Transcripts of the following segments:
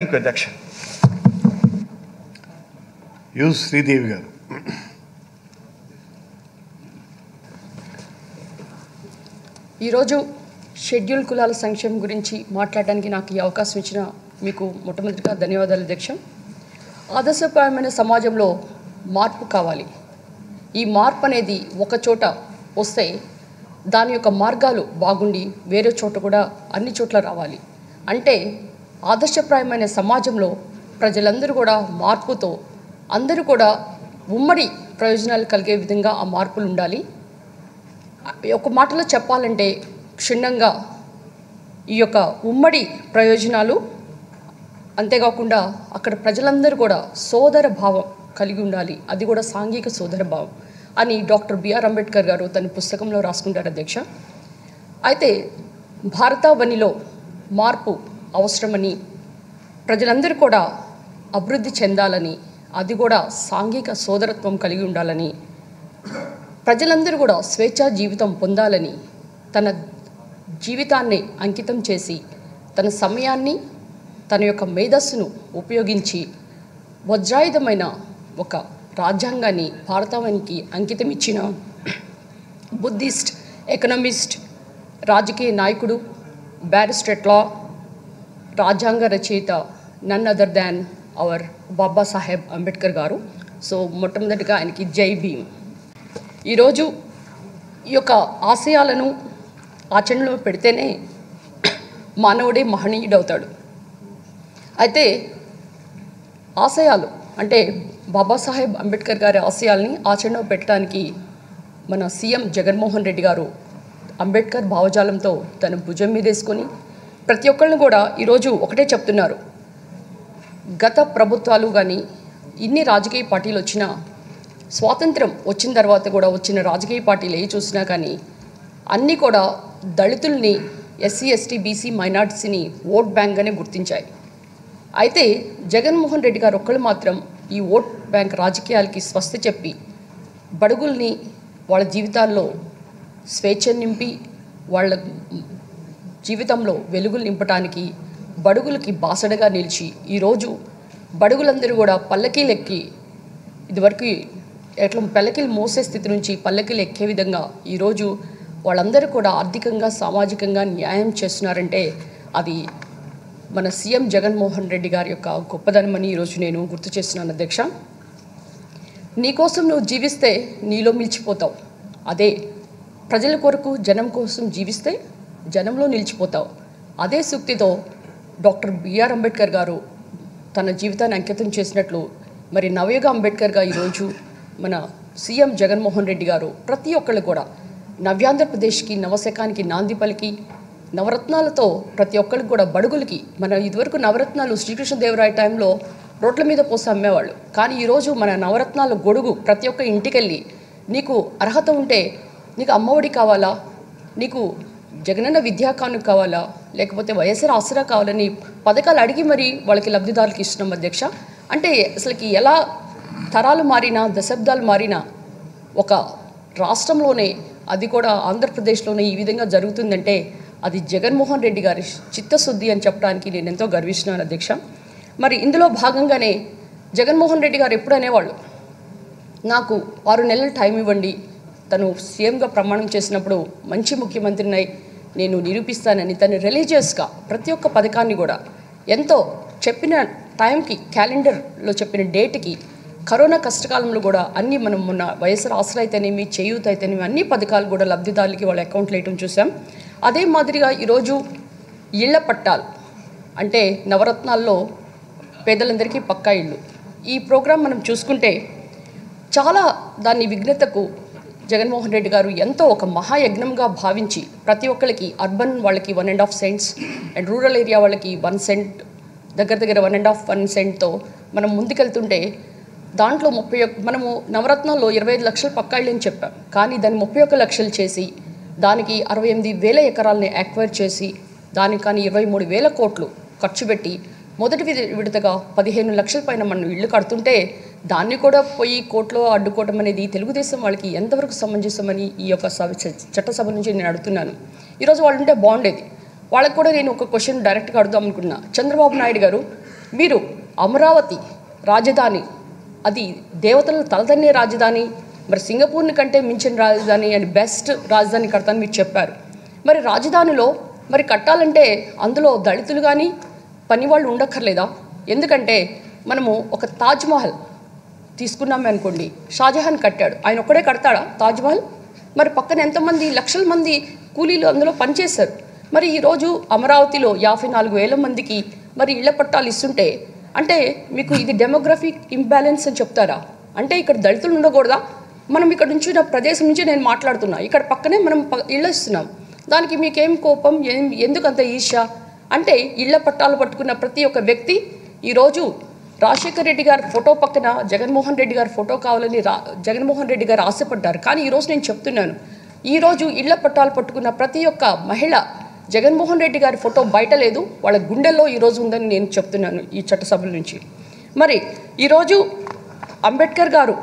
Thank you అధ్యక్ష యు శ్రీదేవి గారు ఈరోజు షెడ్యూల్ కులాల సంక్షేమం గురించి మాట్లాడడానికి నాకు ఈ అవకాశం ఇచ్చిన మీకు మొట్టమొదటిగా ధన్యవాదాలు అధ్యక్ష. ఆదర్శప్రాయమైన సమాజంలో మార్పు కావాలి. ఈ మార్పు అనేది ఒక చోట వస్తే దాని యొక్క మార్గాలు బాగుండి వేరే చోట కూడా అన్ని చోట్ల రావాలి. అంటే ఆదర్శప్రాయమైన సమాజంలో ప్రజలందరూ కూడా మార్పుతో అందరూ కూడా ఉమ్మడి ప్రయోజనాలు కలిగే విధంగా ఆ మార్పులు ఉండాలి. ఒక మాటలో చెప్పాలంటే క్షుణ్ణంగా ఈ యొక్క ఉమ్మడి ప్రయోజనాలు అంతేకాకుండా అక్కడ ప్రజలందరూ కూడా సోదర భావం కలిగి ఉండాలి. అది కూడా సాంఘిక సోదర భావం అని డాక్టర్ బిఆర్ అంబేద్కర్ గారు తన పుస్తకంలో రాసుకుంటారు అధ్యక్ష. అయితే భారతావనిలో మార్పు అవసరమని ప్రజలందరూ కూడా అభివృద్ధి చెందాలని అది కూడా సాంఘిక సోదరత్వం కలిగి ఉండాలని ప్రజలందరూ కూడా స్వేచ్ఛా జీవితం పొందాలని తన జీవితాన్ని అంకితం చేసి తన సమయాన్ని తన యొక్క మేధస్సును ఉపయోగించి వజ్రాయుధమైన ఒక రాజ్యాంగాన్ని భారతానికి అంకితం ఇచ్చిన బుద్ధిస్ట్ ఎకనమిస్ట్ రాజకీయ నాయకుడు బ్యారిస్టెట్ లా రాజ్యాంగ రచయిత none other than our Baba Saheb Ambedkar గారు. సో మొట్టమొదటిగా ఆయనకి జై భీమ్. ఈరోజు ఈ యొక్క ఆశయాలను ఆచరణలో పెడితేనే మానవుడే మహనీయుడవుతాడు. అయితే ఆశయాలు అంటే బాబాసాహెబ్ అంబేద్కర్ గారి ఆశయాల్ని ఆచరణలో పెట్టడానికి మన సీఎం జగన్మోహన్ రెడ్డి గారు అంబేద్కర్ భావజాలంతో తన భుజం మీదేసుకొని ప్రతి ఒక్కళ్ళని కూడా ఈరోజు ఒకటే చెప్తున్నారు. గత ప్రభుత్వాలు కానీ ఇన్ని రాజకీయ పార్టీలు వచ్చినా స్వాతంత్రం వచ్చిన తర్వాత కూడా వచ్చిన రాజకీయ పార్టీలు ఏ చూసినా కానీ అన్నీ కూడా దళితుల్ని ఎస్సీ ఎస్టీ బీసీ మైనార్టీస్ని ఓట్ బ్యాంక్గానే గుర్తించాయి. అయితే జగన్మోహన్ రెడ్డి గారు ఒక్కళ్ళు మాత్రం ఈ ఓట్ బ్యాంక్ రాజకీయాలకి స్వస్తి చెప్పి బడుగుల్ని వాళ్ళ జీవితాల్లో స్వేచ్ఛ నింపి వాళ్ళ జీవితంలో వెలుగులు నింపటానికి బడుగులకి బాసడగా నిలిచి ఈరోజు బడుగులందరూ కూడా పల్లకీలెక్కి ఇదివరకు ఎట్లా పల్లకీలు మోసే స్థితి నుంచి పల్లకీలు ఎక్కే విధంగా ఈరోజు వాళ్ళందరూ కూడా ఆర్థికంగా సామాజికంగా న్యాయం చేస్తున్నారంటే అది మన సీఎం జగన్మోహన్ రెడ్డి గారి యొక్క గొప్పదనమని ఈరోజు నేను గుర్తు చేస్తున్నాను అధ్యక్ష. నీకోసం నువ్వు జీవిస్తే నీలో మిలిచిపోతావు. అదే ప్రజల కొరకు జనం కోసం జీవిస్తే జనంలో నిలిచిపోతావు. అదే సూక్తితో డాక్టర్ బిఆర్ అంబేద్కర్ గారు తన జీవితాన్ని అంకితం చేసినట్లు మరి నవయుగ అంబేద్కర్గా ఈరోజు మన సీఎం జగన్మోహన్ రెడ్డి గారు ప్రతి ఒక్కళ్ళు కూడా నవ్యాంధ్రప్రదేశ్కి నవశకానికి నాంది పలికి నవరత్నాలతో ప్రతి ఒక్కరికి కూడా బడుగులకి మన ఇదివరకు నవరత్నాలు శ్రీకృష్ణదేవరాయ టైంలో రోడ్ల మీద పోసి అమ్మేవాళ్ళు. కానీ ఈరోజు మన నవరత్నాల గొడుగు ప్రతి ఒక్క ఇంటికెళ్ళి నీకు అర్హత ఉంటే నీకు అమ్మఒడి కావాలా? నీకు జగనన్న విద్యా కానుక కావాలా? లేకపోతే వైఎస్ఆర్ ఆసరా కావాలని పథకాలు అడిగి మరి వాళ్ళకి లబ్ధిదారులకు ఇస్తున్నాం అధ్యక్ష. అంటే అసలుకి ఎలా తరాలు మారినా దశాబ్దాలు మారినా ఒక రాష్ట్రంలోనే అది కూడా ఆంధ్రప్రదేశ్లోనే ఈ విధంగా జరుగుతుందంటే అది జగన్మోహన్ రెడ్డి గారి చిత్తశుద్ధి అని చెప్పడానికి నేను ఎంతో గర్విస్తున్నాను అధ్యక్ష. మరి ఇందులో భాగంగానే జగన్మోహన్ రెడ్డి గారు ఎప్పుడు అనేవాళ్ళు? నాకు ఆరు నెలలు టైం ఇవ్వండి. తను సీఎంగా ప్రమాణం చేసినప్పుడు మంచి ముఖ్యమంత్రినై నేను నిరూపిస్తానని తను రిలీజియస్గా ప్రతి ఒక్క పథకాన్ని కూడా ఎంతో చెప్పిన టైంకి క్యాలెండర్లో చెప్పిన డేట్కి కరోనా కష్టకాలంలో కూడా అన్ని మనం మొన్న వయసు ఆసరా అయితేనేమి చేయూత అయితేనేమి అన్ని పథకాలు కూడా లబ్ధిదారులకి వాళ్ళ అకౌంట్లు వేయటం చూసాం. అదే మాదిరిగా ఈరోజు ఇళ్ళ పట్టాలు అంటే నవరత్నాల్లో పేదలందరికీ పక్కా ఇళ్ళు. ఈ ప్రోగ్రాం మనం చూసుకుంటే చాలా దాని విఘ్నతకు జగన్మోహన్ రెడ్డి గారు ఎంతో ఒక మహాయజ్ఞంగా భావించి ప్రతి ఒక్కరికి అర్బన్ వాళ్ళకి one and half cents and rural area వాళ్ళకి వన్ సెంట్ దగ్గర దగ్గర వన్ అండ్ హాఫ్ వన్ సెంట్తో మనం ముందుకెళ్తుంటే దాంట్లో ముప్పై ఒక్క మనము నవరత్నంలో ఇరవై ఐదు లక్షలు పక్కాళ్ళు అని చెప్పాం. కానీ దాన్ని ముప్పై ఒక్క లక్షలు చేసి దానికి అరవై ఎనిమిది వేల ఎకరాలని యాక్వైర్ చేసి దానికి కానీ ఇరవై మూడు వేల కోట్లు ఖర్చు పెట్టి మొదటి విడతగా పదిహేను లక్షల పైన మనం ఇల్లు కడుతుంటే దాన్ని కూడా పోయి కోర్టులో అడ్డుకోవడం అనేది తెలుగుదేశం వాళ్ళకి ఎంతవరకు సమంజసమని ఈ యొక్క సభ చట్టసభ నుంచి నేను అడుగుతున్నాను. ఈరోజు వాళ్ళు ఉంటే బాగుండేది. వాళ్ళకి కూడా నేను ఒక క్వశ్చన్ డైరెక్ట్గా అడుగుదాం అనుకున్నా. చంద్రబాబు నాయుడు గారు మీరు అమరావతి రాజధాని అది దేవతలను తలదన్నే రాజధాని మరి సింగపూర్ని కంటే మించిన రాజధాని అని బెస్ట్ రాజధాని కడతాను మీరు చెప్పారు. మరి రాజధానిలో మరి కట్టాలంటే అందులో దళితులు కానీ పని వాళ్ళు ఉండక్కర్లేదా? ఎందుకంటే మనము ఒక తాజ్మహల్ తీసుకున్నామే అనుకోండి షాజహాన్ కట్టాడు. ఆయన ఒక్కడే కడతాడా? తాజ్మహల్? మరి పక్కన ఎంతమంది లక్షల మంది కూలీలు అందులో పనిచేశారు? మరి ఈరోజు అమరావతిలో యాభై నాలుగు వేల మందికి మరి ఇళ్ళ పట్టాలు ఇస్తుంటే అంటే మీకు ఇది డెమోగ్రఫిక్ ఇంబ్యాలెన్స్ అని చెప్తారా? అంటే ఇక్కడ దళితులు ఉండకూడదా? మనం ఇక్కడ నుంచి నా ప్రదేశం నుంచి నేను మాట్లాడుతున్నా. ఇక్కడ పక్కనే మనం ఇళ్ళు ఇస్తున్నాం. దానికి మీకేం కోపం? ఏం ఎందుకు అంత ఈర్ష అంటే ఇళ్ళ పట్టాలు పట్టుకున్న ప్రతి ఒక్క వ్యక్తి ఈరోజు రాజశేఖర్ రెడ్డి గారి ఫోటో పక్కన జగన్మోహన్ రెడ్డి గారి ఫోటో కావాలని రా జగన్మోహన్ రెడ్డి గారు ఆశపడ్డారు. కానీ ఈరోజు నేను చెప్తున్నాను ఈరోజు ఇళ్ళ పట్టాలు పట్టుకున్న ప్రతి ఒక్క మహిళ జగన్మోహన్ రెడ్డి గారి ఫోటో బయట లేదు వాళ్ళ గుండెల్లో ఈరోజు ఉందని నేను చెప్తున్నాను ఈ చట్టసభల నుంచి. మరి ఈరోజు అంబేద్కర్ గారు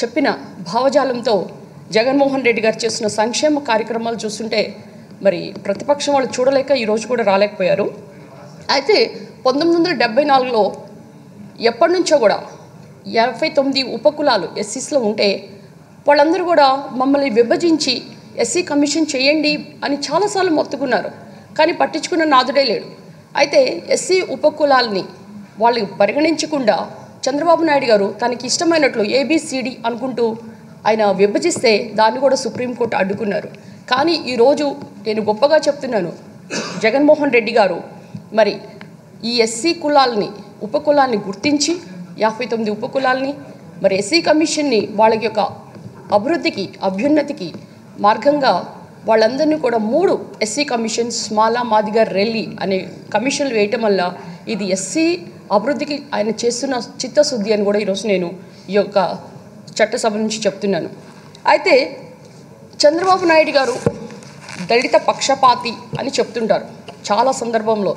చెప్పిన భావజాలంతో జగన్మోహన్ రెడ్డి గారు చేస్తున్న సంక్షేమ కార్యక్రమాలు చూస్తుంటే మరి ప్రతిపక్షం వాళ్ళు చూడలేక ఈరోజు కూడా రాలేకపోయారు. అయితే పంతొమ్మిది వందల డెబ్బై నాలుగులో ఎప్పటి నుంచో కూడా యాభై తొమ్మిది ఉపకులాలు ఎస్సీస్లో ఉంటే వాళ్ళందరూ కూడా మమ్మల్ని విభజించి ఎస్సీ కమిషన్ చేయండి అని చాలాసార్లు మొత్తుకున్నారు. కానీ పట్టించుకున్న నాదుడే లేడు. అయితే ఎస్సీ ఉపకులాల్ని వాళ్ళు పరిగణించకుండా చంద్రబాబు నాయుడు గారు తనకి ఇష్టమైనట్లు ఏబిసిడి అనుకుంటూ ఆయన విభజిస్తే దాన్ని కూడా సుప్రీంకోర్టు అడ్డుకున్నారు. కానీ ఈరోజు నేను గొప్పగా చెప్తున్నాను. జగన్మోహన్ రెడ్డి గారు మరి ఈ ఎస్సీ కులాల్ని ఉపకులాన్ని గుర్తించి యాభై తొమ్మిది ఉపకులాల్ని మరి ఎస్సీ కమిషన్ని వాళ్ళకి యొక్క అభివృద్ధికి అభ్యున్నతికి మార్గంగా వాళ్ళందరినీ కూడా మూడు ఎస్సీ కమిషన్స్ స్మాలా మాదిగా రెల్లి అనే కమిషన్లు వేయటం వల్ల ఇది ఎస్సీ అభివృద్ధికి ఆయన చేస్తున్న చిత్తశుద్ధి అని కూడా ఈరోజు నేను ఈ యొక్క చట్టసభ నుంచి చెప్తున్నాను. అయితే చంద్రబాబు నాయుడు గారు దళిత పక్షపాతి అని చెప్తుంటారు. చాలా సందర్భంలో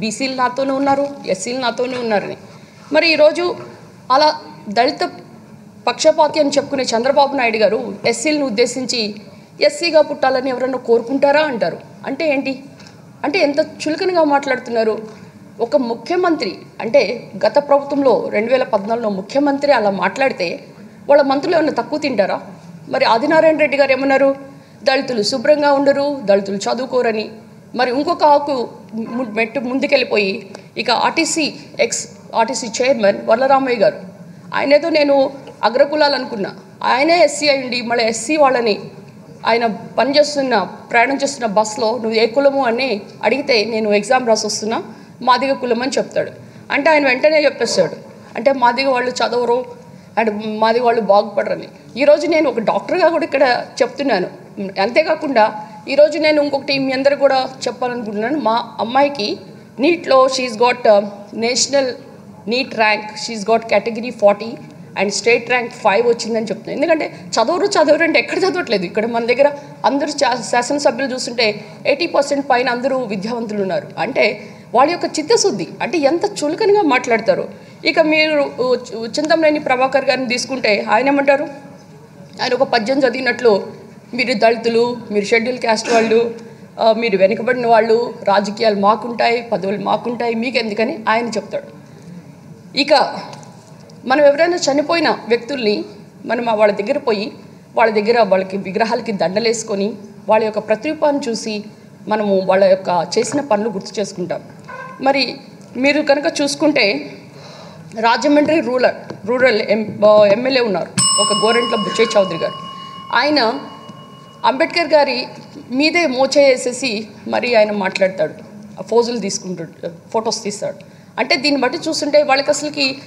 బీసీలు నాతోనే ఉన్నారు ఎస్సీలు నాతోనే ఉన్నారని. మరి ఈరోజు అలా దళిత పక్షపాతి అని చెప్పుకునే చంద్రబాబు నాయుడు గారు ఎస్సీలను ఉద్దేశించి ఎస్సీగా పుట్టాలని ఎవరన్నా కోరుకుంటారా అంటారు? అంటే ఏంటి? అంటే ఎంత చులకనగా మాట్లాడుతున్నారు? ఒక ముఖ్యమంత్రి అంటే గత ప్రభుత్వంలో రెండు వేల పద్నాలుగులో ముఖ్యమంత్రి అలా మాట్లాడితే వాళ్ళ మంత్రులు ఏమైనా తక్కువ తింటారా? మరి ఆదినారాయణ రెడ్డి గారు ఏమన్నారు? దళితులు శుభ్రంగా ఉండరు దళితులు చదువుకోరని. మరి ఇంకొక ఆకు ము- మెట్టు ముందుకెళ్ళిపోయి ఇక RTC ex RTC chairman Varla Ramaiah గారు. ఆయనతో నేను అగ్రకులాలు అనుకున్నా ఆయనే ఎస్సీ అయ్యండి మళ్ళీ ఎస్సీ వాళ్ళని ఆయన పనిచేస్తున్న ప్రయాణం చేస్తున్న బస్సులో నువ్వు ఏ కులము అని అడిగితే నేను ఎగ్జామ్ రాసి వస్తున్నా మాదిగ కులం అని చెప్తాడు. అంటే ఆయన వెంటనే చెప్పేస్తాడు. అంటే మాదిగ వాళ్ళు చదవరు అండ్ మాది వాళ్ళు బాగుపడరని. ఈరోజు నేను ఒక డాక్టర్గా కూడా ఇక్కడ చెప్తున్నాను. అంతేకాకుండా ఈరోజు నేను ఇంకొకటి మీ అందరు కూడా చెప్పాలనుకుంటున్నాను. మా అమ్మాయికి నీట్లో she got national NEET rank she got category forty and state rank five వచ్చిందని చెప్తున్నాను. ఎందుకంటే చదవరు చదవరు అంటే ఎక్కడ చదవట్లేదు. ఇక్కడ మన దగ్గర అందరూ శా- శాసనసభ్యులు చూస్తుంటే ఎయిటీ పర్సెంట్ పైన అందరూ విద్యావంతులు ఉన్నారు. అంటే వాళ్ళ యొక్క చిత్తశుద్ధి అంటే ఎంత చులకనగా మాట్లాడతారు. ఇక మీరు చింతంలేని ప్రభాకర్ గారిని తీసుకుంటే ఆయన ఏమంటారు? ఆయన ఒక పద్యం చదివినట్లు మీరు దళితులు మీరు షెడ్యూల్ క్యాస్ట్ వాళ్ళు మీరు వెనుకబడిన వాళ్ళు రాజకీయాలు మాకుంటాయి పదవులు మాకుంటాయి మీకు ఎందుకని ఆయన చెప్తాడు. ఇక మనం ఎవరైనా చనిపోయిన వ్యక్తుల్ని మనం వాళ్ళ దగ్గర పోయి వాళ్ళ దగ్గర వాళ్ళకి విగ్రహాలకి దండలేసుకొని వాళ్ళ యొక్క ప్రతిరూపాన్ని చూసి మనము వాళ్ళ యొక్క చేసిన పనులు గుర్తు చేసుకుంటాం. మరి మీరు కనుక చూసుకుంటే Rajahmundry rural rural M MLA ఉన్నారు ఒక గోరెంట్ల బుచ్చయ్య చౌదరి గారు. ఆయన అంబేద్కర్ గారి మీదే మోచ వేసేసి మరి ఆయన మాట్లాడతాడు. ఫోజులు తీసుకుంటాడు ఫొటోస్ తీస్తాడు. అంటే దీన్ని బట్టి చూస్తుంటే వాళ్ళకి అసలుకి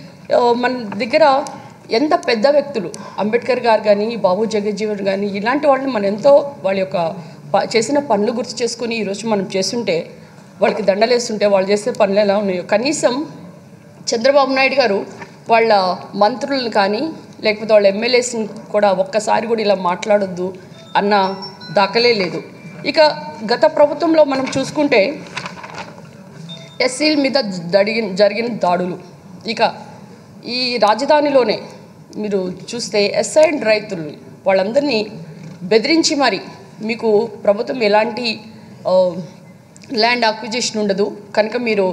మన దగ్గర ఎంత పెద్ద వ్యక్తులు అంబేద్కర్ గారు కానీ బాబు జగజ్జీవన్ కానీ ఇలాంటి వాళ్ళని మనం ఎంతో వాళ్ళ యొక్క ప- చేసిన పనులు గుర్తు చేసుకుని ఈరోజు మనం చేస్తుంటే వాళ్ళకి దండలేస్తుంటే వాళ్ళు చేసే పనులు ఎలా ఉన్నాయో. కనీసం చంద్రబాబు నాయుడు గారు వాళ్ళ మంత్రులను కానీ లేకపోతే వాళ్ళ ఎమ్మెల్యేస్ని కూడా ఒక్కసారి కూడా ఇలా మాట్లాడొద్దు. అన్న దాఖలే లేదు. ఇక గత ప్రభుత్వంలో మనం చూసుకుంటే ఎస్సీల మీద జరిగిన జరిగిన దాడులు. ఇక ఈ రాజధానిలోనే మీరు చూస్తే ఎస్ఐ అండ్ రైతులు వాళ్ళందరినీ బెదిరించి మరి మీకు ప్రభుత్వం ఎలాంటి ల్యాండ్ అక్విజిషన్ ఉండదు. కనుక మీరు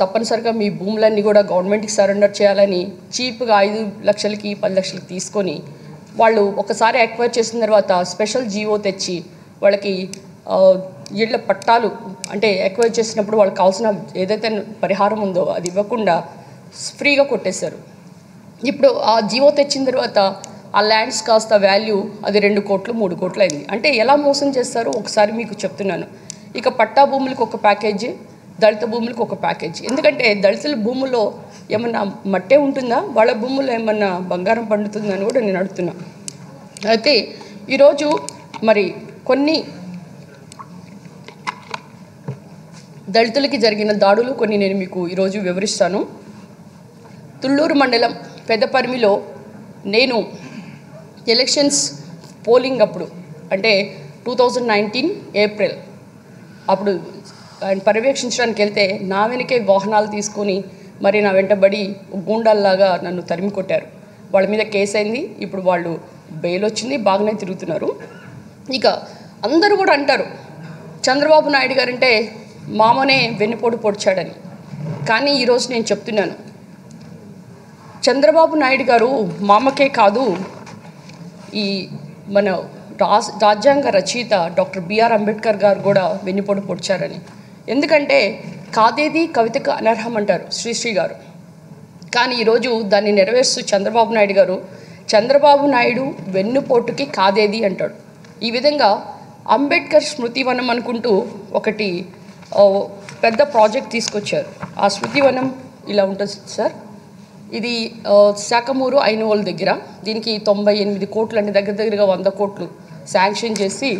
తప్పనిసరిగా మీ భూములన్నీ కూడా గవర్నమెంట్కి సరెండర్ చేయాలని చీప్గా ఐదు లక్షలకి పది లక్షలకి తీసుకొని వాళ్ళు ఒకసారి ఎక్వైర్ చేసిన తర్వాత స్పెషల్ జీవో తెచ్చి వాళ్ళకి ఇళ్ళ పట్టాలు అంటే ఎక్వైర్ చేసినప్పుడు వాళ్ళకి కావాల్సిన ఏదైతే పరిహారం ఉందో అది ఇవ్వకుండా ఫ్రీగా కొట్టేశారు. ఇప్పుడు ఆ జీవో తెచ్చిన తర్వాత ఆ ల్యాండ్స్ కాస్త వాల్యూ అది రెండు కోట్లు మూడు కోట్లు అయింది. అంటే ఎలా మోసం చేస్తారో ఒకసారి మీకు చెప్తున్నాను. ఇక పట్టా భూములకు ఒక ప్యాకేజీ దళిత భూములకు ఒక ప్యాకేజీ ఎందుకంటే దళితుల భూముల్లో ఏమన్నా మట్టే ఉంటుందా? వాళ్ళ భూముల్లో ఏమన్నా బంగారం పండుతుందా అని కూడా నేను అడుగుతున్నా. అయితే ఈరోజు మరి కొన్ని దళితులకి జరిగిన దాడులు కొన్ని నేను మీకు ఈరోజు వివరిస్తాను. తుళ్ళూరు మండలం పెద్దపరిమిలో నేను ఎలక్షన్స్ పోలింగ్ అప్పుడు అంటే టూ థౌజండ్ నైన్టీన్ ఏప్రిల్ అప్పుడు ఆయన పర్యవేక్షించడానికి వెళ్తే నా వెనకే వాహనాలు తీసుకొని మరి నా వెంటబడి గూండాల్లాగా నన్ను తరిమి కొట్టారు. వాళ్ళ మీద కేసు అయింది. ఇప్పుడు వాళ్ళు బెయిల్ వచ్చింది. బాగానే తిరుగుతున్నారు. ఇక అందరూ కూడా అంటారు చంద్రబాబు నాయుడు గారంటే మామనే వెన్నుపోటు పొడిచాడని. కానీ ఈరోజు నేను చెప్తున్నాను చంద్రబాబు నాయుడు గారు మామకే కాదు ఈ మన రాజ్ రాజ్యాంగ రచయిత డాక్టర్ బిఆర్ అంబేద్కర్ గారు కూడా వెన్నుపోటు పొడిచారని. ఎందుకంటే కాదేది కవితకు అనర్హం అంటారు శ్రీశ్రీ గారు. కానీ ఈరోజు దాన్ని నెరవేరుస్తూ చంద్రబాబు నాయుడు గారు చంద్రబాబు నాయుడు వెన్నుపోటుకి కాదేది అంటాడు. ఈ విధంగా అంబేద్కర్ స్మృతివనం అనుకుంటూ ఒకటి పెద్ద ప్రాజెక్ట్ తీసుకొచ్చారు. ఆ స్మృతివనం ఇలా ఉంటుంది సార్. ఇది శాఖమూరు ఐనవోల్ దగ్గర. దీనికి తొంభై ఎనిమిది కోట్లు అంటే దగ్గర దగ్గరగా వంద కోట్లు శాంక్షన్ చేసి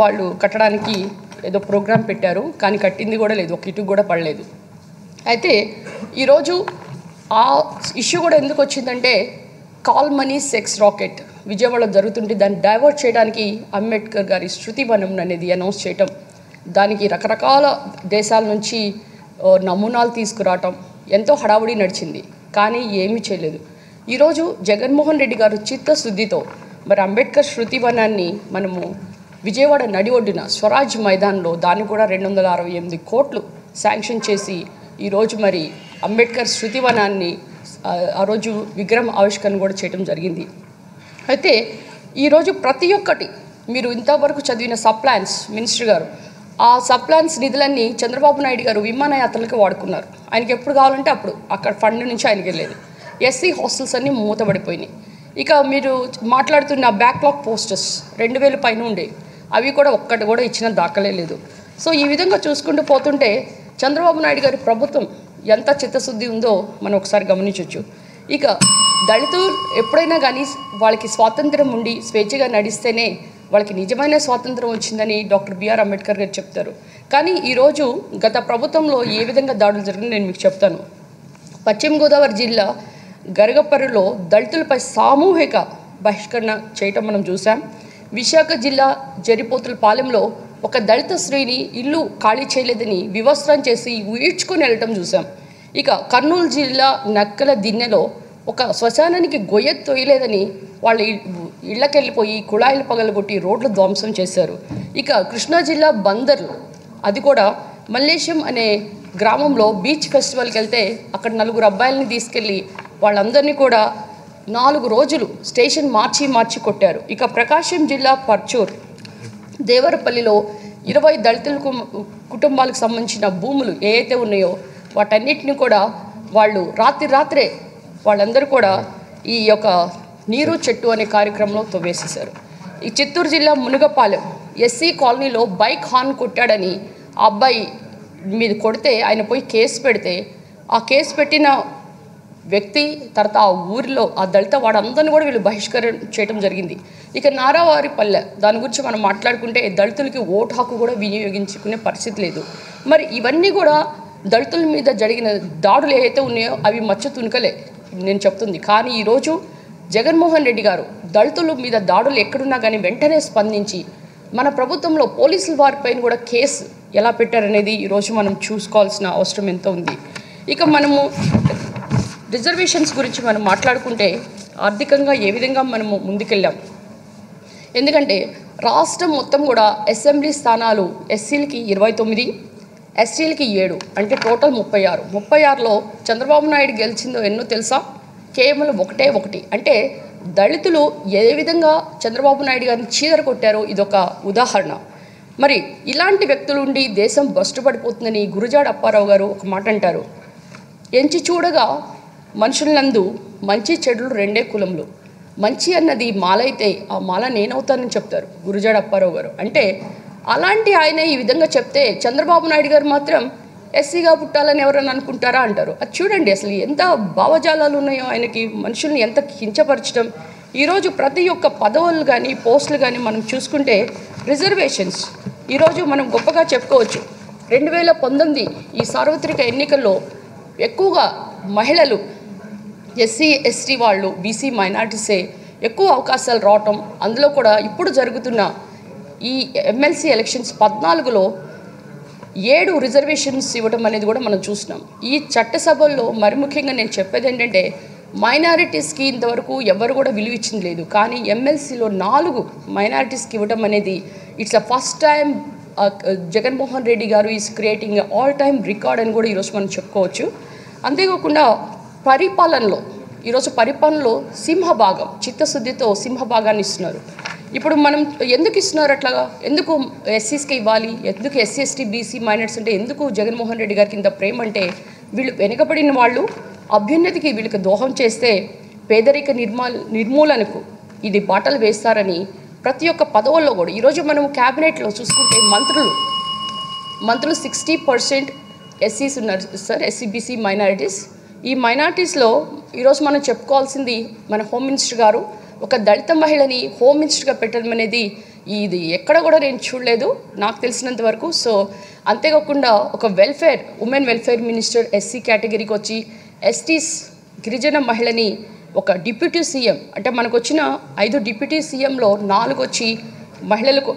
వాళ్ళు కట్టడానికి ఏదో ప్రోగ్రాం పెట్టారు కానీ కట్టింది కూడా లేదు ఒక ఇటుకు కూడా పడలేదు. అయితే ఈరోజు ఆ ఇష్యూ కూడా ఎందుకు వచ్చిందంటే కాల్ మనీ సెక్స్ రాకెట్ విజయవాడలో జరుగుతుంటే దాన్ని డైవర్ట్ చేయడానికి అంబేద్కర్ గారి శృతి వనం అనేది అనౌన్స్ చేయటం దానికి రకరకాల దేశాల నుంచి నమూనాలు తీసుకురావటం ఎంతో హడావుడి నడిచింది కానీ ఏమీ చేయలేదు. ఈరోజు జగన్మోహన్ రెడ్డి గారు చిత్తశుద్ధితో మరి అంబేద్కర్ శృతి వనాన్ని మనము విజయవాడ నడి ఒడ్డిన స్వరాజ్ మైదాన్లో దాన్ని కూడా రెండు వందల అరవై ఎనిమిది కోట్లు శాంక్షన్ చేసి ఈరోజు మరి అంబేద్కర్ శృతివనాన్ని ఆ, రోజు విగ్రహం ఆవిష్కరణ కూడా చేయడం జరిగింది. అయితే ఈరోజు ప్రతి ఒక్కటి మీరు ఇంతవరకు చదివిన సబ్ ప్లాన్స్ మినిస్టర్ గారు ఆ సబ్ ప్లాన్స్ నిధులన్నీ చంద్రబాబు నాయుడు గారు విమానయాత్రలకు వాడుకున్నారు. ఆయనకి ఎప్పుడు కావాలంటే అప్పుడు. అక్కడ ఫండ్ నుంచి ఆయనకి వెళ్ళేది. ఎస్సీ హాస్టల్స్ అన్నీ మూతబడిపోయినాయి ఇక మీరు మాట్లాడుతున్న బ్యాక్లాగ్ పోస్టర్స్ రెండు వేల పైన ఉండేవి అవి కూడా ఒక్కటి కూడా ఇచ్చిన దాఖలే లేదు. సో ఈ విధంగా చూసుకుంటూ పోతుంటే చంద్రబాబు నాయుడు గారి ప్రభుత్వం ఎంత చిత్తశుద్ధి ఉందో మనం ఒకసారి గమనించవచ్చు ఇక దళితులు ఎప్పుడైనా కానీ వాళ్ళకి స్వాతంత్రం ఉండి స్వేచ్ఛగా నడిస్తేనే వాళ్ళకి నిజమైన స్వాతంత్రం వచ్చిందని డాక్టర్ బిఆర్ అంబేద్కర్ గారు చెప్తారు. కానీ ఈరోజు గత ప్రభుత్వంలో ఏ విధంగా దాడులు జరిగిందో నేను మీకు చెప్తాను. పశ్చిమ గోదావరి జిల్లా గరగపర్రులో దళితులపై సామూహిక బహిష్కరణ చేయటం మనం చూసాం విశాఖ జిల్లా జరిపోతుల పాలెంలో ఒక దళిత స్త్రీని ఇల్లు ఖాళీ చేయలేదని వివస్త్రం చేసి ఈడ్చుకొని వెళ్ళటం చూసాం ఇక కర్నూలు జిల్లా నక్కల దిన్నెలో ఒక శ్మశానానికి గొయ్య తొయ్యలేదని వాళ్ళ ఇళ్ళకెళ్ళిపోయి కుళాయిలు పగలగొట్టి రోడ్లు ధ్వంసం చేశారు. ఇక కృష్ణా జిల్లా బందర్ అది కూడా మల్లేశం అనే గ్రామంలో బీచ్ ఫెస్టివల్కి వెళ్తే అక్కడ నలుగురు అబ్బాయిలని తీసుకెళ్ళి వాళ్ళందరినీ కూడా నాలుగు రోజులు స్టేషన్ మార్చి మార్చి కొట్టారు. ఇక ప్రకాశం జిల్లా పర్చూర్ దేవరపల్లిలో ఇరవై దళితులకు కుటుంబాలకు సంబంధించిన భూములు ఏవైతే ఉన్నాయో వాటన్నిటిని కూడా వాళ్ళు రాత్రి రాత్రే వాళ్ళందరూ కూడా ఈ యొక్క నీరు చెట్టు అనే కార్యక్రమంలో తవ్వేసేశారు. ఈ చిత్తూరు జిల్లా మునుగపాలెం ఎస్సీ కాలనీలో బైక్ హార్న్ కొట్టాడని ఆ అబ్బాయి మీద కొడితే ఆయన పోయి కేసు పెడితే ఆ కేసు పెట్టిన వ్యక్తి తర్వాత ఆ ఊరిలో ఆ దళిత వాడందరిని కూడా వీళ్ళు బహిష్కరణ చేయడం జరిగింది. ఇక నారావారి పల్లె దాని గురించి మనం మాట్లాడుకుంటే దళితులకి ఓటు హక్కు కూడా వినియోగించుకునే పరిస్థితి లేదు. మరి ఇవన్నీ కూడా దళితుల మీద జరిగిన దాడులు ఏవైతే ఉన్నాయో అవి మచ్చ తునకలే నేను చెప్తుంది. కానీ ఈరోజు జగన్మోహన్ రెడ్డి గారు దళితుల మీద దాడులు ఎక్కడున్నా కానీ వెంటనే స్పందించి మన ప్రభుత్వంలో పోలీసుల వారిపైన కూడా కేసు ఎలా పెట్టారనేది ఈరోజు మనం చూసుకోవాల్సిన అవసరం ఎంతో ఉంది. ఇక మనము రిజర్వేషన్స్ గురించి మనం మాట్లాడుకుంటే ఆర్థికంగా ఏ విధంగా మనము ముందుకెళ్ళాం? ఎందుకంటే రాష్ట్రం మొత్తం కూడా అసెంబ్లీ స్థానాలు ఎస్సీలకి ఇరవై తొమ్మిది ఎస్టీలకి ఏడు అంటే టోటల్ ముప్పై ఆరు. ముప్పై ఆరులో చంద్రబాబు నాయుడు గెలిచిందో ఎన్నో తెలుసా? కేవలం ఒకటే ఒకటి. అంటే దళితులు ఏ విధంగా చంద్రబాబు నాయుడు గారిని చీదర కొట్టారో ఇదొక ఉదాహరణ. మరి ఇలాంటి వ్యక్తులు ఉండి దేశం బస్టుపడిపోతుందని గురుజాడ అప్పారావు గారు ఒక మాట అంటారు ఎంచి చూడగా మనుషులందు మంచి చెడులు రెండే కులములు. మంచి అన్నది మాలైతే ఆ మాల నేనవుతానని చెప్తారు గురుజాడ అప్పారావు గారు. అంటే అలాంటి ఆయన ఈ విధంగా చెప్తే చంద్రబాబు నాయుడు గారు మాత్రం ఎస్సీగా పుట్టాలని ఎవరైనా అనుకుంటారా అంటారు. అది చూడండి అసలు ఎంత భావజాలాలు ఉన్నాయో ఆయనకి మనుషుల్ని ఎంత కించపరచడం. ఈరోజు ప్రతి ఒక్క పదవులు కానీ పోస్టులు కానీ మనం చూసుకుంటే రిజర్వేషన్స్. ఈరోజు మనం గొప్పగా చెప్పుకోవచ్చు. రెండు వేల పంతొమ్మిది ఈ సార్వత్రిక ఎన్నికల్లో ఎక్కువగా మహిళలు ఎస్సీ ఎస్టీ వాళ్ళు బీసీ మైనార్టీసే ఎక్కువ అవకాశాలు రావటం అందులో కూడా ఇప్పుడు జరుగుతున్న ఈ ఎమ్మెల్సీ ఎలక్షన్స్ పద్నాలుగులో ఏడు రిజర్వేషన్స్ ఇవ్వడం అనేది కూడా మనం చూస్తున్నాం. ఈ చట్టసభల్లో మరి ముఖ్యంగా నేను చెప్పేది ఏంటంటే మైనారిటీస్కి ఇంతవరకు ఎవరు కూడా విలువ ఇచ్చింది లేదు. కానీ ఎమ్మెల్సీలో నాలుగు మైనారిటీస్కి ఇవ్వడం అనేది it's a first time Jaganmohan Reddy గారు is creating all time record అని కూడా ఈరోజు మనం చెప్పుకోవచ్చు. అంతేకాకుండా పరిపాలనలో ఈరోజు పరిపాలనలో సింహభాగం చిత్తశుద్ధితో సింహభాగాన్ని ఇస్తున్నారు. ఇప్పుడు మనం ఎందుకు ఇస్తున్నారు అట్లాగా? ఎందుకు ఎస్సీస్కి ఇవ్వాలి? ఎందుకు ఎస్సీ ఎస్టీ బీసీ మైనర్స్ అంటే ఎందుకు జగన్మోహన్ రెడ్డి గారికి ఇంత ప్రేమ అంటే వీళ్ళు వెనుకబడిన వాళ్ళు అభ్యున్నతికి వీళ్ళకి దోహం చేస్తే పేదరిక నిర్మా నిర్మూలనకు ఇది బాటలు వేస్తారని ప్రతి ఒక్క పదవుల్లో కూడా. ఈరోజు మనం క్యాబినెట్లో చూసుకుంటే మంత్రులు మంత్రులు సిక్స్టీ పర్సెంట్ ఎస్సీస్ ఉన్నారు. సార్ ఎస్సీబీసీ మైనారిటీస్ ఈ మైనార్టీస్లో ఈరోజు మనం చెప్పుకోవాల్సింది మన హోమ్ మినిస్టర్ గారు ఒక దళిత మహిళని హోమ్ మినిస్టర్గా పెట్టడం అనేది ఇది ఎక్కడ కూడా నేను చూడలేదు నాకు తెలిసినంత వరకు. సో అంతేకాకుండా ఒక welfare women welfare minister SC కేటగిరీకి వచ్చి ఎస్టీస్ గిరిజన మహిళని ఒక డిప్యూటీ సీఎం అంటే మనకు వచ్చిన ఐదు డిప్యూటీ సీఎంలో నాలుగు వచ్చి మహిళలకు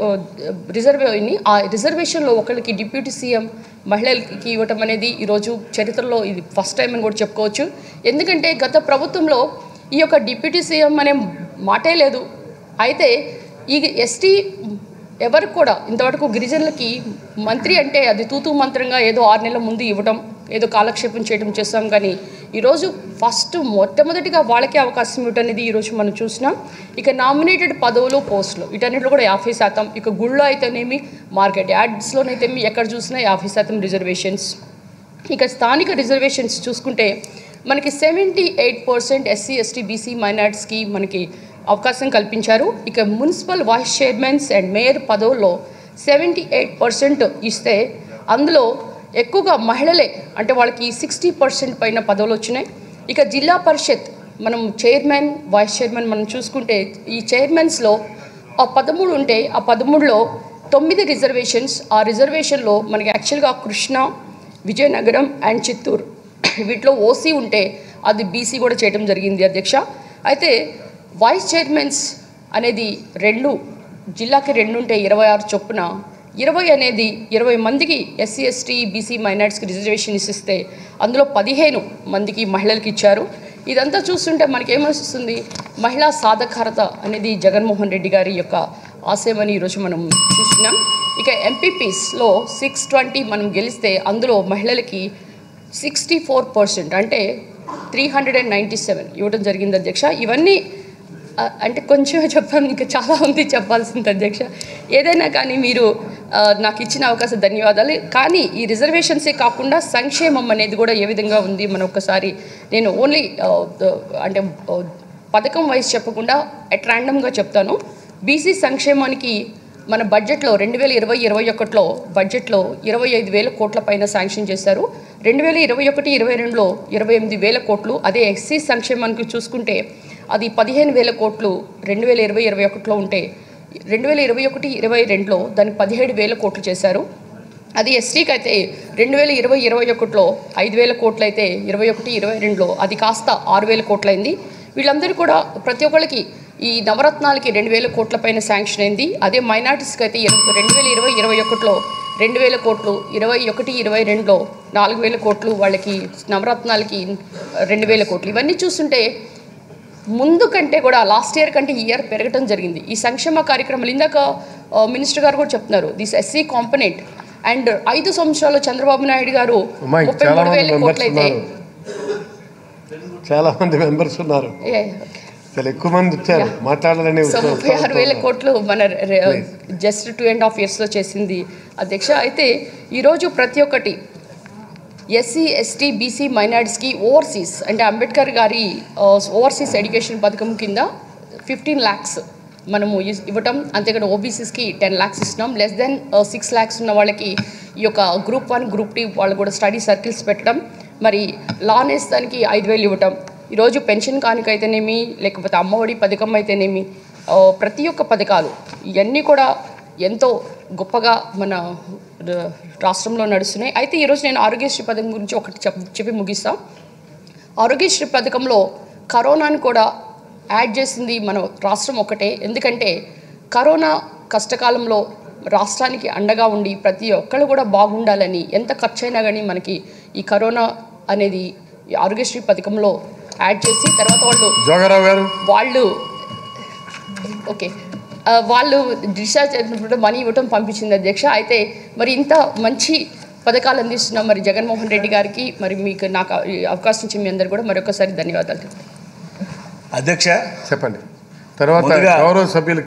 రిజర్వేని ఆ రిజర్వేషన్లో ఒకరికి డిప్యూటీ సీఎం మహిళలకి ఇవ్వటం అనేది ఈరోజు చరిత్రలో ఇది ఫస్ట్ టైం అని కూడా చెప్పుకోవచ్చు. ఎందుకంటే గత ప్రభుత్వంలో ఈ యొక్క డిప్యూటీ సీఎం అనే మాటే లేదు. అయితే ఈ ఎస్టీ ఎవరికి కూడా ఇంతవరకు గిరిజనులకి మంత్రి అంటే అది తూతూ మంత్రంగా ఏదో ఆరు నెలల ముందు ఇవ్వడం ఏదో కాలక్షేపం చేయడం చేస్తాం కానీ ఈరోజు ఫస్ట్ మొట్టమొదటిగా వాళ్ళకే అవకాశం ఇవ్వటనేది ఈరోజు మనం చూసినాం. ఇక నామినేటెడ్ పదవులు పోస్టులు వీటన్నిటిలో కూడా యాభై శాతం. ఇక గుళ్ళో అయితేనేమి మార్కెట్ యాడ్స్లోనైతేమి ఎక్కడ చూసినా యాభై శాతం రిజర్వేషన్స్. ఇక స్థానిక రిజర్వేషన్స్ చూసుకుంటే మనకి seventy eight percent SC ST BC మైనార్టీస్కి మనకి అవకాశం కల్పించారు. ఇక municipal vice chairmans and mayor పదవుల్లో సెవెంటీ ఎయిట్ పర్సెంట్ ఇస్తే అందులో ఎక్కువగా మహిళలే అంటే వాళ్ళకి సిక్స్టీ పర్సెంట్ పైన పదవులు వచ్చినాయి. ఇక జిల్లా పరిషత్ మనం చైర్మన్ వైస్ చైర్మన్ మనం చూసుకుంటే ఈ చైర్మన్స్లో ఆ పదమూడు ఉంటే ఆ పదమూడులో తొమ్మిది రిజర్వేషన్స్ ఆ రిజర్వేషన్లో మనకి యాక్చువల్గా కృష్ణ విజయనగరం అండ్ చిత్తూరు. వీటిలో ఓసీ ఉంటే అది బీసీ కూడా చేయడం జరిగింది అధ్యక్ష. అయితే వైస్ చైర్మన్స్ అనేది రెండు జిల్లాకి రెండు ఉంటే ఇరవై ఆరు చొప్పున ఇరవై అనేది ఇరవై మందికి ఎస్సీ ఎస్టీ బీసీ మైనార్టీస్కి రిజర్వేషన్ ఇస్తే అందులో పదిహేను మందికి మహిళలకు ఇచ్చారు. ఇదంతా చూస్తుంటే మనకేమనిపిస్తుంది? మహిళా సాధకారత అనేది జగన్మోహన్ రెడ్డి గారి యొక్క ఆశయమని ఈరోజు మనం చూస్తున్నాం. ఇక ఎంపీపీస్లో సిక్స్ ట్వంటీ మనం గెలిస్తే అందులో మహిళలకి సిక్స్టీ ఫోర్ పర్సెంట్ అంటే three hundred and ninety seven ఇవ్వడం జరిగింది అధ్యక్ష. ఇవన్నీ అంటే కొంచెం చెప్పాను ఇంకా చాలా ఉంది చెప్పాల్సింది అధ్యక్ష. ఏదైనా కానీ మీరు నాకు ఇచ్చిన అవకాశం ధన్యవాదాలు. కానీ ఈ రిజర్వేషన్సే కాకుండా సంక్షేమం అనేది కూడా ఏ విధంగా ఉంది? మనం ఒకసారి నేను ఓన్లీ అంటే పథకం వైజ్ చెప్పకుండా అట్ ర్యాండమ్గా చెప్తాను. బీసీ సంక్షేమానికి మన బడ్జెట్లో రెండు వేల ఇరవై ఇరవై ఒకటిలో బడ్జెట్లో ఇరవై ఐదు వేల కోట్ల పైన శాంక్షన్ చేశారు. రెండు వేల ఇరవై ఒకటి ఇరవై రెండులో ఇరవై ఎనిమిది వేల కోట్లు. అదే ఎస్సీ సంక్షేమానికి చూసుకుంటే అది పదిహేను వేల కోట్లు రెండు వేల ఇరవై ఇరవై ఒకటిలో ఉంటే రెండు వేల ఇరవై ఒకటి ఇరవై రెండులో దాన్ని పదిహేడు వేల కోట్లు చేశారు. అది ఎస్టీకి అయితే రెండు వేల ఇరవై ఇరవై ఒకటిలో ఐదు వేల కోట్లు అయితే ఇరవై ఒకటి ఇరవై రెండులో అది కాస్త ఆరు వేల కోట్లయింది వీళ్ళందరూ కూడా ప్రతి ఒక్కరికి ఈ నవరత్నాలకి రెండు వేల కోట్ల పైన శాంక్షన్ అయింది. అదే మైనార్టీస్కి అయితే రెండు వేల ఇరవై ఇరవై ఒకటిలో రెండు వేల కోట్లు ఇరవై ఒకటి ఇరవై రెండులో నాలుగు వేల కోట్లు వాళ్ళకి నవరత్నాలకి రెండు వేల కోట్లు. ఇవన్నీ చూస్తుంటే ముందు కంటే కూడా లాస్ట్ ఇయర్ కంటే ఈ ఇయర్ పెరగడం జరిగింది. ఈ సంక్షేమ కార్యక్రమాలు ఇందాక మినిస్టర్ గారు కూడా చెప్తున్నారు. దిస్ ఎస్సీ కాంపనెంట్ అండ్ ఐదు సంవత్సరాలు చంద్రబాబు నాయుడు గారు ముప్పై మూడు వేల కోట్లయితే చాలా మంది మెంబర్స్ ఉన్నారు. చాలా ఎక్కువ మంది వచ్చారు. మాట్లాడాలని ముప్పై ఆరు వేల కోట్లు మన జస్ట్ టూ అండ్ హాఫ్ ఇయర్స్లో చేసింది అధ్యక్ష. అయితే ఈరోజు ప్రతి ఒక్కటి ఎస్సీ ఎస్టీ బీసీ మైనార్టీస్కి ఓవర్సీస్ అంటే అంబేద్కర్ గారి ఓవర్సీస్ ఎడ్యుకేషన్ పథకం కింద ఫిఫ్టీన్ ల్యాక్స్ మనము ఇస్- ఇవ్వటం. అంతేకాదు ఓబీసీస్కి టెన్ ల్యాక్స్ ఇస్తున్నాం. లెస్ దెన్ సిక్స్ ల్యాక్స్ ఉన్న వాళ్ళకి ఈ యొక్క గ్రూప్ వన్ గ్రూప్ టూ వాళ్ళు కూడా స్టడీ సర్కిల్స్ పెట్టడం. మరి లాన్ వేస్తానికి ఐదు వేలు ఇవ్వటం. ఈరోజు పెన్షన్ కానుకైతేనేమి లేకపోతే అమ్మఒడి పథకం అయితేనేమి ప్రతి ఒక్క పథకాలు ఇవన్నీ కూడా ఎంతో గొప్పగా మన రాష్ట్రంలో నడుస్తున్నాయి. అయితే ఈరోజు నేను ఆరోగ్యశ్రీ పథకం గురించి ఒకటి చెప్ చెప్పి ముగిస్తా. ఆరోగ్యశ్రీ పథకంలో కరోనాను కూడా యాడ్ చేసింది మన రాష్ట్రం ఒకటే. ఎందుకంటే కరోనా కష్టకాలంలో రాష్ట్రానికి అండగా ఉండి ప్రతి ఒక్కళ్ళు కూడా బాగుండాలని ఎంత ఖర్చు అయినా కానీ మనకి ఈ కరోనా అనేది ఆరోగ్యశ్రీ పథకంలో యాడ్ చేసి తర్వాత వాళ్ళు వాళ్ళు ఓకే. వాళ్ళు డిశ్చార్జ్ అయినప్పుడు మనీ ఇవ్వటం పంపించింది అధ్యక్ష. అయితే మరి ఇంత మంచి పథకాలు అందిస్తున్న మరి జగన్మోహన్ రెడ్డి గారికి మరి మీకు నాకు అవకాశం ఇచ్చి మీ అందరు కూడా మరొకసారి ధన్యవాదాలు. అధ్యక్ష చెప్పండి. తర్వాత గౌరవ సభ్యులు